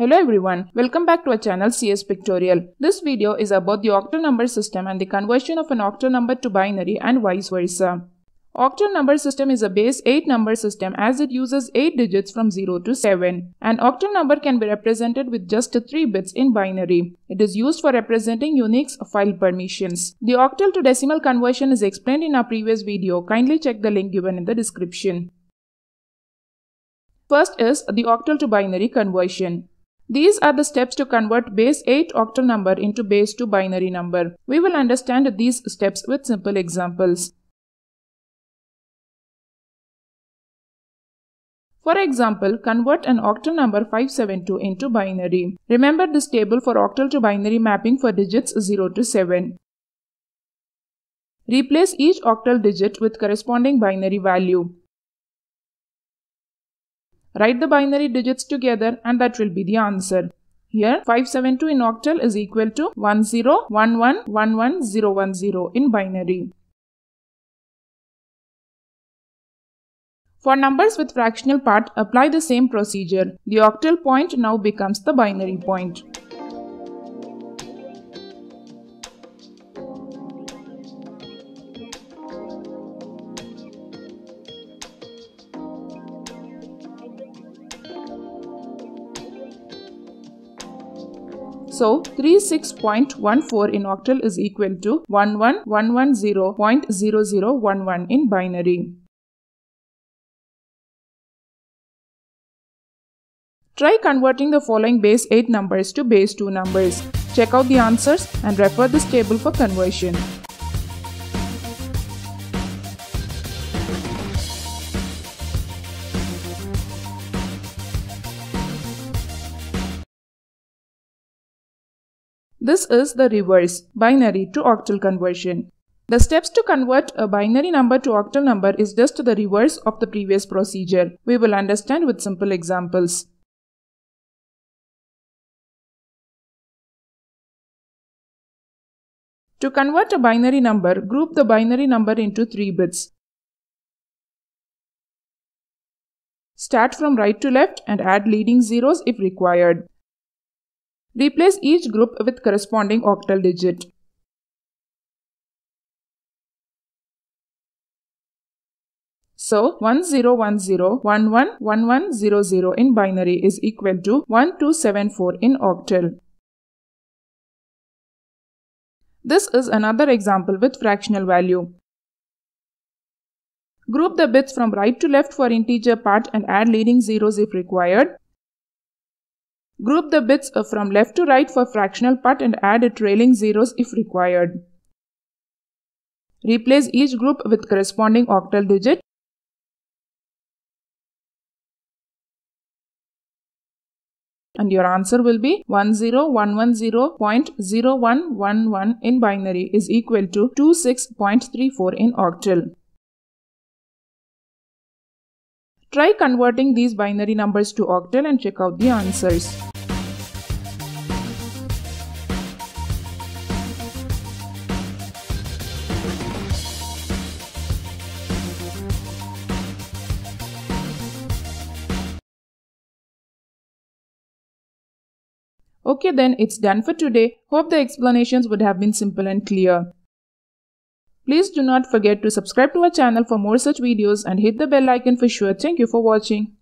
Hello everyone, welcome back to our channel CS Pictorial. This video is about the octal number system and the conversion of an octal number to binary and vice versa. Octal number system is a base 8 number system as it uses 8 digits from 0 to 7. An octal number can be represented with just 3 bits in binary. It is used for representing Unix file permissions. The octal to decimal conversion is explained in our previous video. Kindly check the link given in the description. First is the octal to binary conversion. These are the steps to convert base 8 octal number into base 2 binary number. We will understand these steps with simple examples. For example, convert an octal number 572 into binary. Remember this table for octal to binary mapping for digits 0 to 7. Replace each octal digit with corresponding binary value. Write the binary digits together and that will be the answer. Here 572 in octal is equal to 1011111010 in binary. For numbers with fractional part, apply the same procedure. The octal point now becomes the binary point. So 36.14 in octal is equal to 111110.0011 in binary. Try converting the following base 8 numbers to base 2 numbers. Check out the answers and refer this table for conversion. This is the reverse binary to octal conversion. The steps to convert a binary number to octal number is just the reverse of the previous procedure. We will understand with simple examples. To convert a binary number, group the binary number into 3 bits. Start from right to left and add leading zeros if required. Replace each group with corresponding octal digit. So 1010111100 in binary is equal to 1274 in octal. This is another example with fractional value. Group the bits from right to left for integer part and add leading zeros if required. Group the bits uh, from left to right for fractional part and add trailing zeros if required. Replace each group with corresponding octal digit. And your answer will be 10110.0111 in binary is equal to 26.34 in octal. Try converting these binary numbers to octal and check out the answers. Okay then, it's done for today. Hope the explanations would have been simple and clear. Please do not forget to subscribe to our channel for more such videos and hit the bell icon for sure. Thank you for watching.